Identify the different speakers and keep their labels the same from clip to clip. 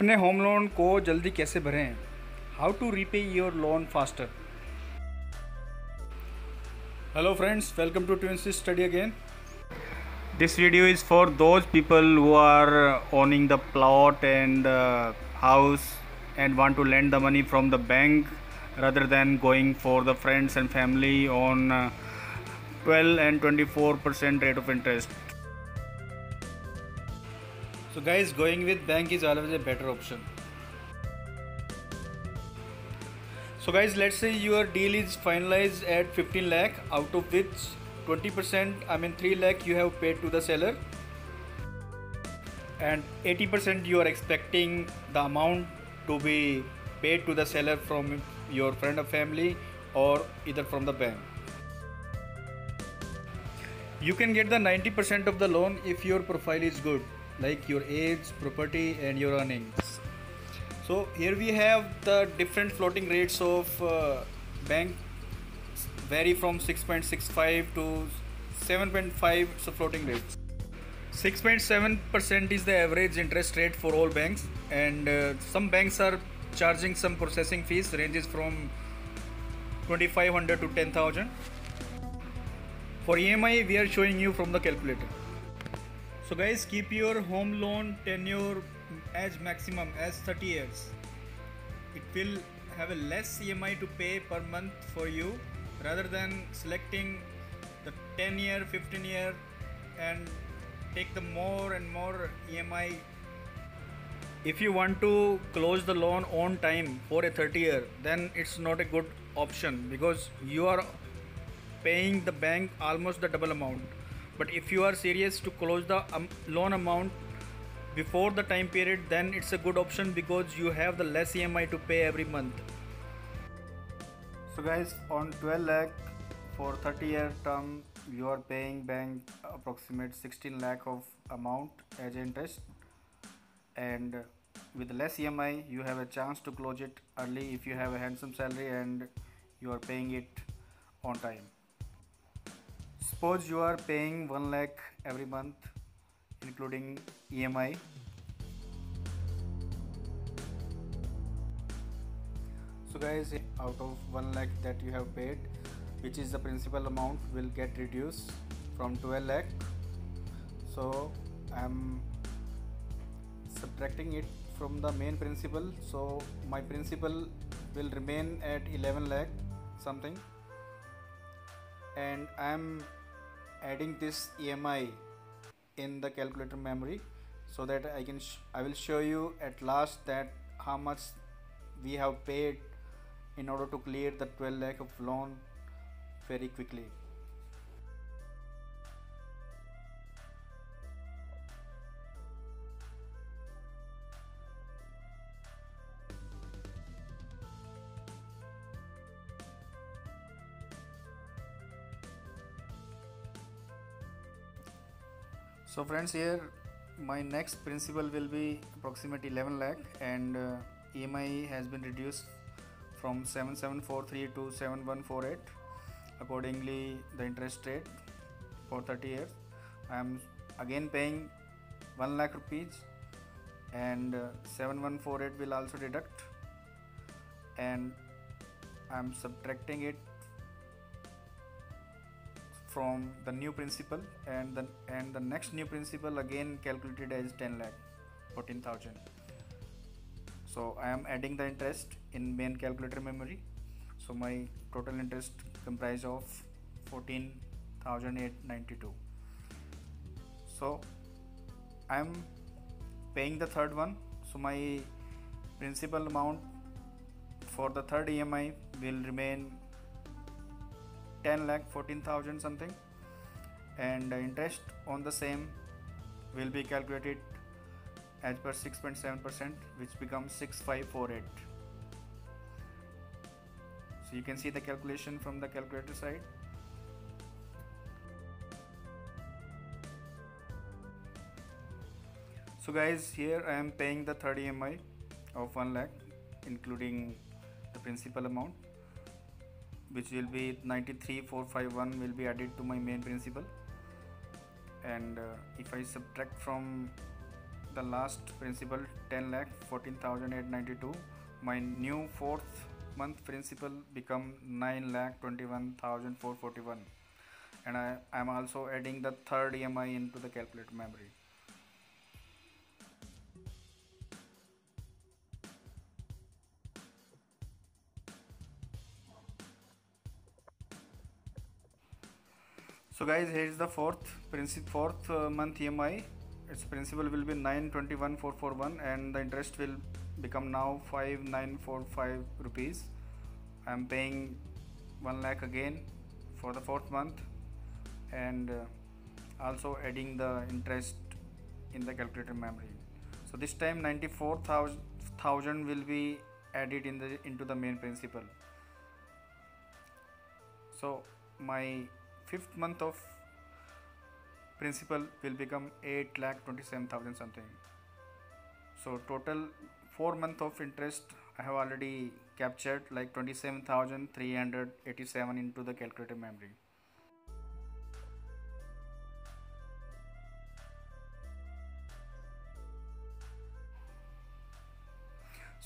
Speaker 1: अपने home loan को जल्दी कैसे भरें? How to repay your loan faster hello friends welcome to Twinsis study again this video is for those people who are owning the plot and house and want to land the money from the bank rather than going for the friends and family on 12 and 24 percent rate of interest so guys going with bank is always a better option. So guys let's say your deal is finalized at 15 lakh out of which 20% i mean 3 lakh you have paid to the seller. And 80% you are expecting the amount to be paid to the seller from your friend or family or either from the bank. You can get the 90% of the loan if your profile is good like your age property and your earnings. So here we have the different floating rates of uh, bank vary from 6.65 to 7.5 so floating rates. 6.7% is the average interest rate for all banks and uh, some banks are charging some processing fees ranges from 2500 to 10000 for EMI we are showing you from the calculator so guys keep your home loan tenure as maximum as 30 years. It will have a less EMI to pay per month for you rather than selecting the 10 year, 15 year and take the more and more EMI. If you want to close the loan on time for a 30 year, then it's not a good option because you are paying the bank almost the double amount. But if you are serious to close the um, loan amount before the time period then it's a good option because you have the less EMI to pay every month. So guys on 12 lakh for 30 year term you are paying bank approximate 16 lakh of amount as interest. And with less EMI you have a chance to close it early if you have a handsome salary and you are paying it on time suppose you are paying 1 lakh every month including EMI. So guys out of 1 lakh that you have paid which is the principal amount will get reduced from 12 lakh. So I am subtracting it from the main principal so my principal will remain at 11 lakh something and I am adding this EMI in the calculator memory so that I can I will show you at last that how much we have paid in order to clear the 12 lakh of loan very quickly so friends here my next principal will be approximately 11 lakh and uh, EMI has been reduced from 7743 to 7148 accordingly the interest rate for 30 years. I am again paying 1 lakh rupees and uh, 7148 will also deduct and I am subtracting it from the new principal and the and the next new principal again calculated as 10 lakh 14000 so i am adding the interest in main calculator memory. So my total interest comprised of 14892 so i am paying the third one. So my principal amount for the third emi will remain 10 lakh 14000 something. And interest on the same will be calculated as per 6.7 percent which becomes 6548 so you can see the calculation from the calculator side. So guys here I am paying the 30 MI of 1 lakh including the principal amount which will be 93451 will be added to my main principal. And uh, if I subtract from
Speaker 2: the last principal 10 lakh 14892 my new fourth month principal become 9 lakh 21441 and I am also adding the third EMI into the calculator memory so guys here is the fourth principal fourth uh, month EMI its principal will be 921441 and the interest will become now 5945 rupees. I am paying 1 lakh again for the fourth month and uh, also adding the interest in the calculator memory. So this time 94000 will be added in the into the main principal. So my fifth month of principal will become 8 lakh 27000 something. So total 4 month of interest I have already captured like 27387 into the calculator memory.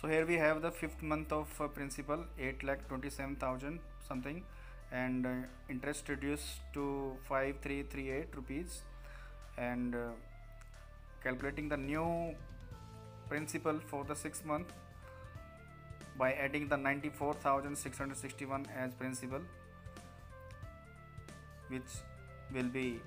Speaker 2: So here we have the fifth month of uh, principal 8 lakh 27000 something and uh, interest reduced to 5338 rupees. And uh, calculating the new principal for the 6 month by adding the 94661 as principal which will be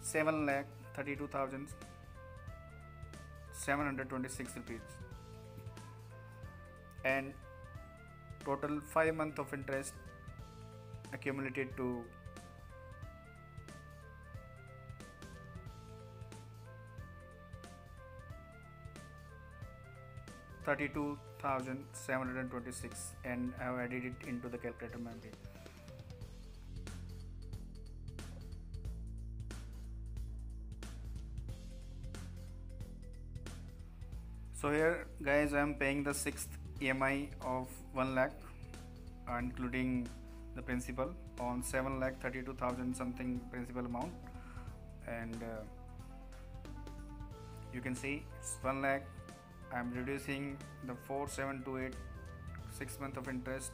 Speaker 2: seven lakh thirty two thousand seven hundred twenty six rupees and total 5 month of interest accumulated to Thirty-two thousand seven hundred twenty-six, and I have added it into the calculator memory. So here, guys, I am paying the sixth EMI of 1 lakh including the principal on 7 lakh 32,000 something principal amount. And uh, you can see it's 1 lakh. I'm reducing the 4728 6 month of interest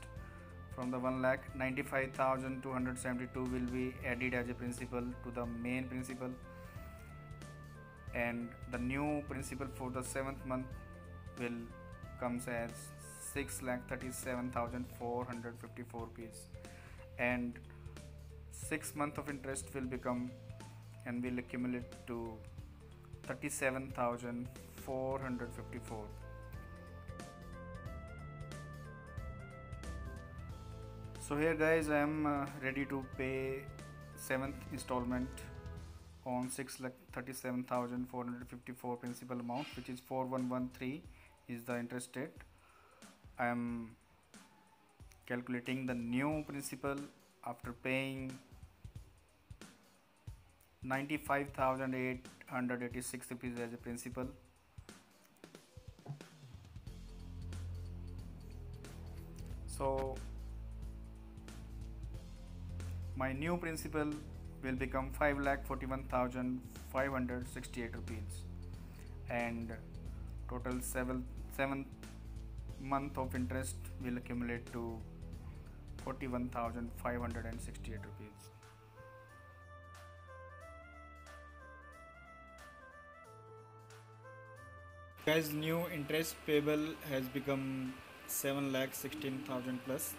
Speaker 2: from the 1 lakh 95,272 will be added as a principal to the main principal. And the new principal for the 7th month will comes as 6 lakh 37,454 rupees. And 6 month of interest will become and will accumulate to 37,454 so here guys I am uh, ready to pay 7th installment on 6 lakh 37,454 principal amount which is 4113 is the interest rate. I am calculating the new principal after paying 95,886 rupees as a principal. So my new principal will become 5 lakh 41,568 rupees. And total seven seventh month of interest will accumulate to 41,568 rupees.
Speaker 1: Guys, new interest payable has become 7 lakh 16,000 plus.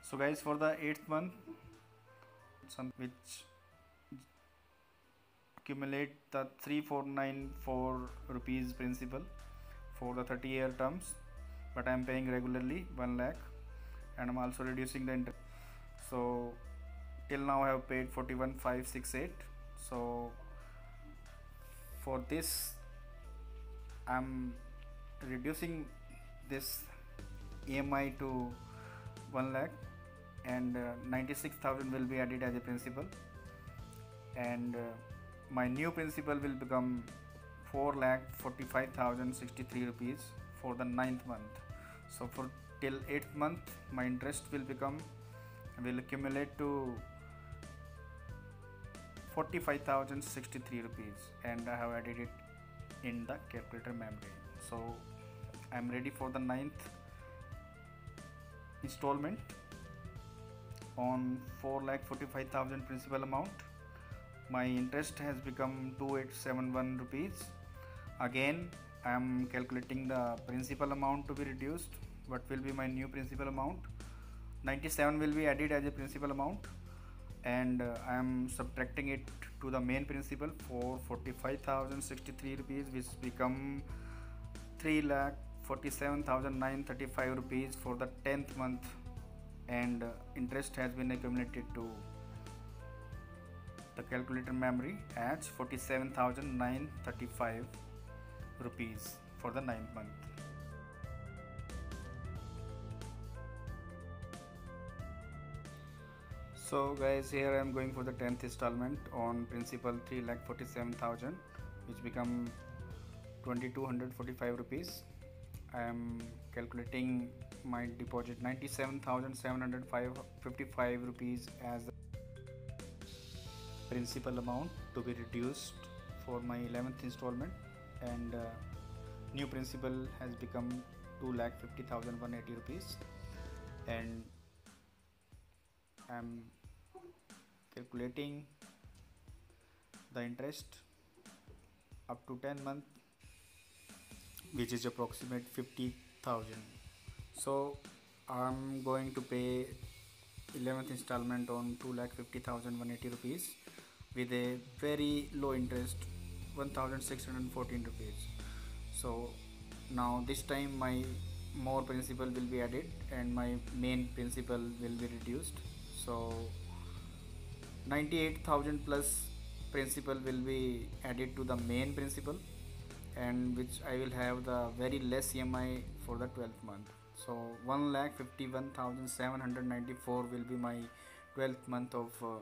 Speaker 2: So, guys, for the eighth month, some which accumulate the 3494 rupees principal for the 30 year terms but I am paying regularly 1 lakh and I'm also reducing the interest. So till now I have paid 41568 so for this I'm reducing this EMI to 1 lakh and uh, 96,000 will be added as a principal. And uh, my new principal will become 4 lakh 45,063 rupees for the ninth month. So for till 8th month my interest will become will accumulate to 45,063 rupees and I have added it in the calculator memory. So I'm ready for the ninth installment on 4,45,000 principal amount my interest has become 2871 rupees. Again I am calculating the principal amount to be reduced. What will be my new principal amount? 97 will be added as a principal amount and uh, I am subtracting it to the main principal for 45,063 rupees which become 3 lakh 47,935 rupees for the 10th month and uh, interest has been accumulated to the calculator memory as 47,935 rupees for the 9th month. So guys here i am going for the 10th installment on principal 3 lakh 47000 which become 2245 rupees. I am calculating my deposit 97755 rupees as principal amount to be reduced for my 11th installment. And uh, new principal has become 2 lakh 50180 rupees. And I'm calculating the interest up to 10 month which is approximate 50,000 so I'm going to pay 11th installment on 2 lakh 50,180 rupees with a very low interest 1614 rupees. So now this time my more principal will be added and my main principal will be reduced. So 98000 plus principal will be added to the main principal and which I will have the very less EMI for the 12th month. So 1 lakh 51794 will be my 12th month of uh,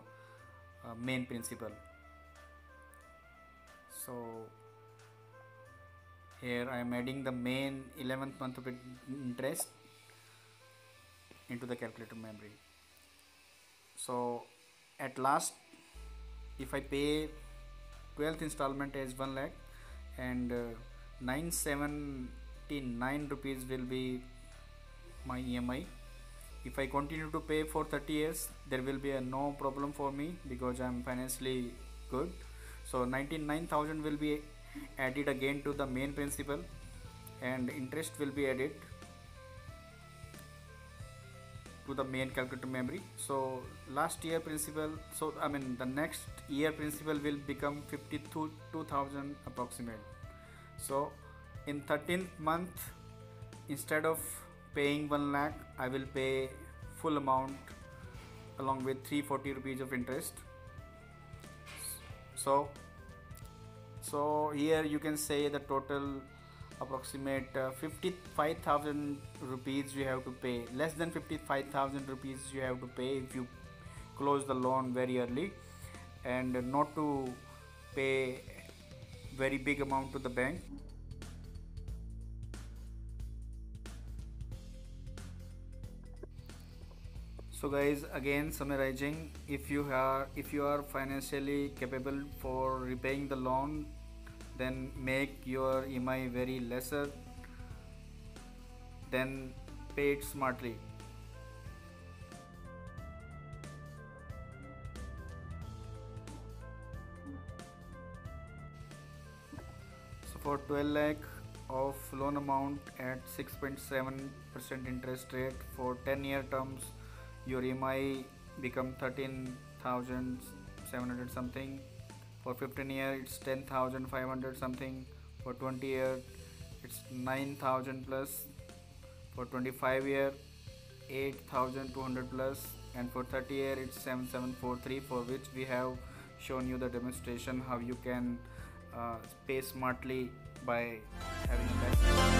Speaker 2: uh, main principal. So here I am adding the main 11th month of interest into the calculator memory. So at last if I pay 12th installment as 1 lakh and uh, 979 rupees will be my EMI if I continue to pay for 30 years there will be a no problem for me because I am financially good. So 99000 will be added again to the main principal and interest will be added to the main calculator memory. So last year principal so i mean the next year principal will become 52000 approximate. So in 13th month instead of paying 1 lakh i will pay full amount along with 340 rupees of interest. So so here you can say the total approximate uh, 55000 rupees you have to pay. Less than 55000 rupees you have to pay if you close the loan very early and not to pay very big amount to the bank so guys again summarizing if you are if you are financially capable for repaying the loan then make your EMI very lesser then pay it smartly. So for 12 lakh of loan amount at 6.7% interest rate for 10 year terms your EMI become 13,700 something. For 15 year it's 10500 something. For 20 year it's 9000 plus. For 25 year 8200 plus. And for 30 year it's 7743 for which we have shown you the demonstration how you can uh, pay smartly by having less